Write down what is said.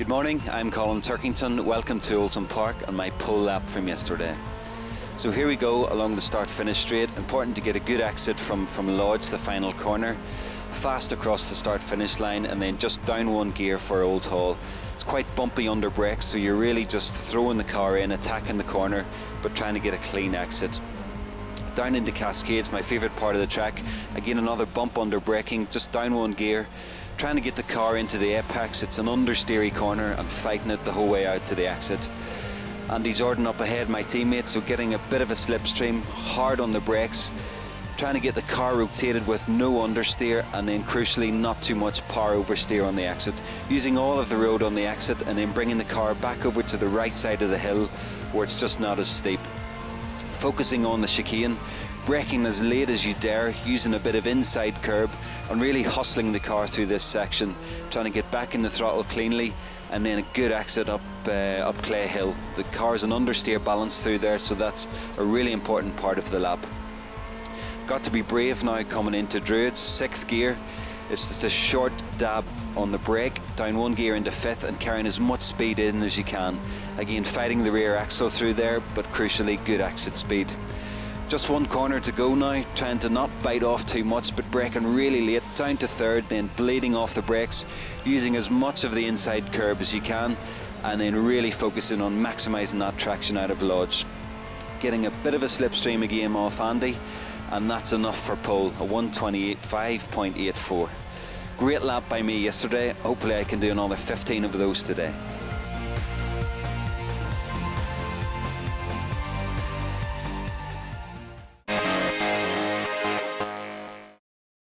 Good morning, I'm Colin Turkington. Welcome to Oulton Park and my pole lap from yesterday. So here we go along the start finish straight. Important to get a good exit from, from Lodge, the final corner. Fast across the start finish line and then just down one gear for Old Hall. It's quite bumpy under brakes, so you're really just throwing the car in, attacking the corner, but trying to get a clean exit down into Cascades, my favourite part of the track. Again, another bump under braking, just down one gear, trying to get the car into the apex. It's an understeery corner and fighting it the whole way out to the exit. Andy Jordan up ahead, my teammate, so getting a bit of a slipstream, hard on the brakes, trying to get the car rotated with no understeer and then crucially not too much power oversteer on the exit. Using all of the road on the exit and then bringing the car back over to the right side of the hill where it's just not as steep focusing on the chicane, braking as late as you dare, using a bit of inside curb and really hustling the car through this section, trying to get back in the throttle cleanly and then a good exit up uh, up Clay Hill. The car's an understeer balance through there, so that's a really important part of the lap. Got to be brave now coming into Druids, sixth gear. It's just a short dab on the brake, down one gear into fifth and carrying as much speed in as you can. Again, fighting the rear axle through there, but crucially good exit speed. Just one corner to go now, trying to not bite off too much, but braking really late, down to third, then bleeding off the brakes, using as much of the inside curb as you can, and then really focusing on maximising that traction out of Lodge. Getting a bit of a slipstream again off Andy, and that's enough for pole, a 128.5.84. Great lap by me yesterday. Hopefully I can do another 15 of those today.